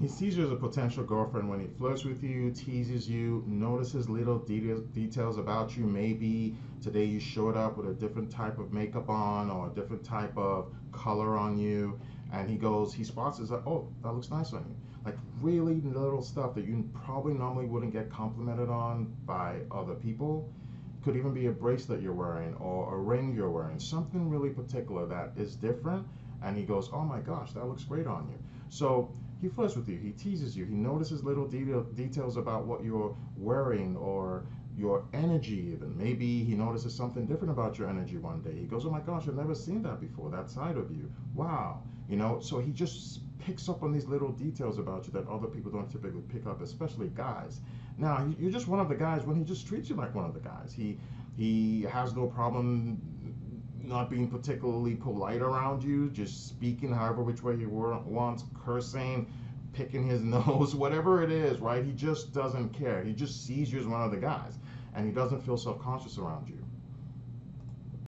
he sees you as a potential girlfriend when he flirts with you, teases you, notices little details, details about you. Maybe today you showed up with a different type of makeup on or a different type of color on you, and he goes, he spots it, like, oh, that looks nice on you. Like really little stuff that you probably normally wouldn't get complimented on by other people. Could even be a bracelet you're wearing or a ring you're wearing, something really particular that is different. And he goes, oh my gosh, that looks great on you. So he flirts with you, he teases you, he notices little detail, details about what you're wearing or your energy even. Maybe he notices something different about your energy one day. He goes, "Oh my gosh, I've never seen that before. That side of you. Wow." You know, so he just picks up on these little details about you that other people don't typically pick up, especially guys. Now, you're just one of the guys when he just treats you like one of the guys. He he has no problem not being particularly polite around you, just speaking however which way he wants, cursing, picking his nose, whatever it is, right? He just doesn't care. He just sees you as one of the guys, and he doesn't feel self-conscious around you.